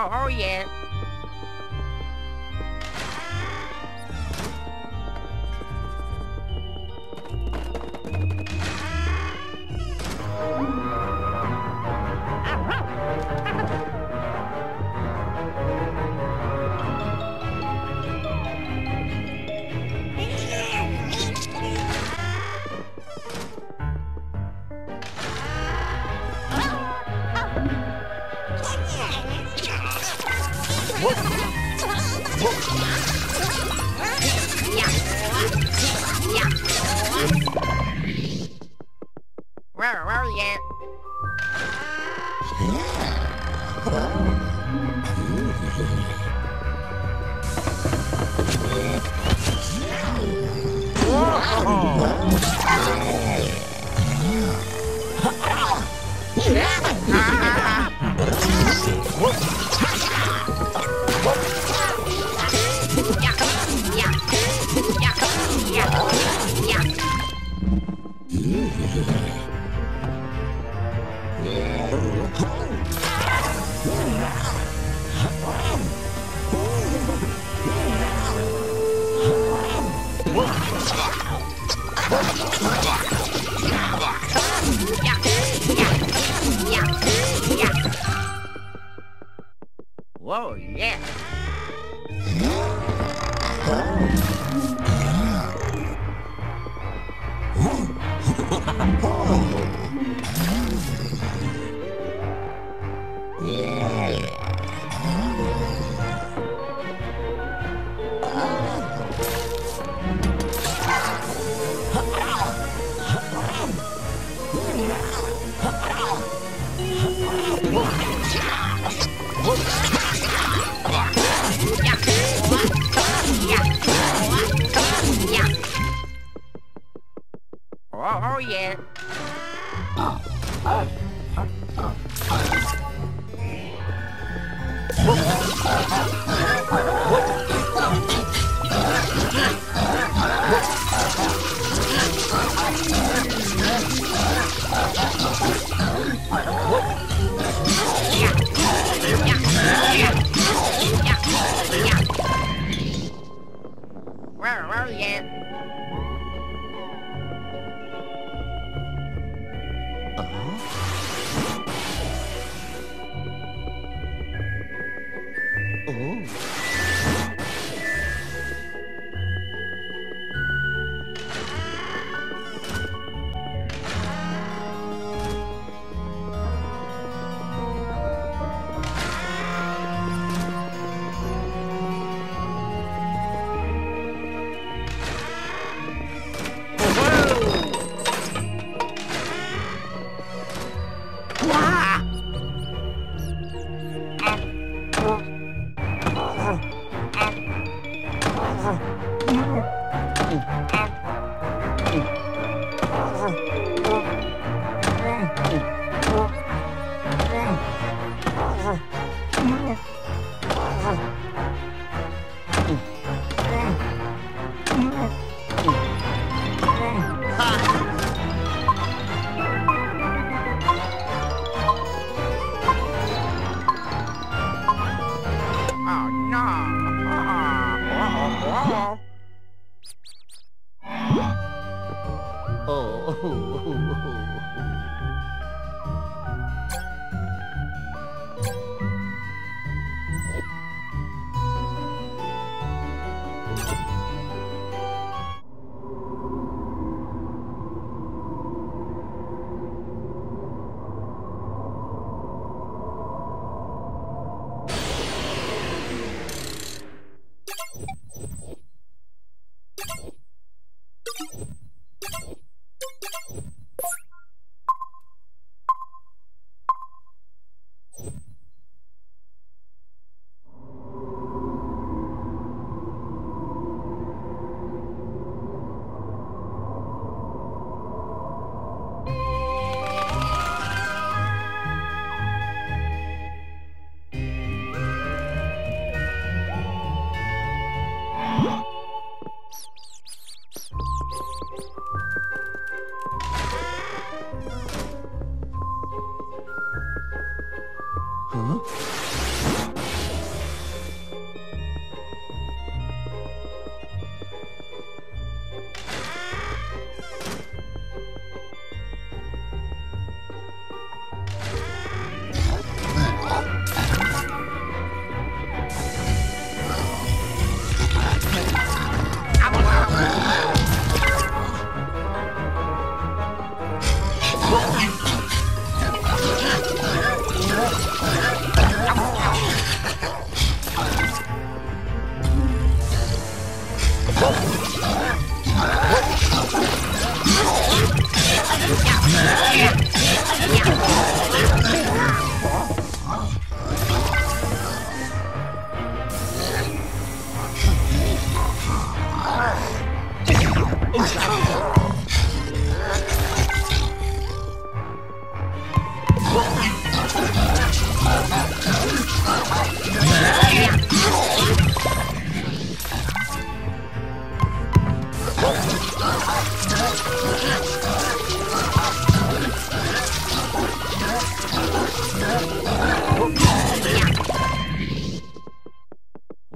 Oh, oh yeah. Where, where yeah. Oh, you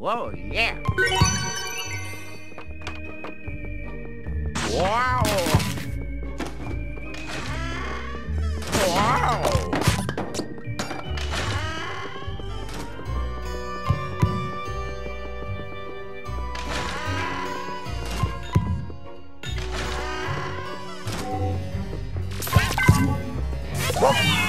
Whoa, yeah. Wow. Wow. Wow.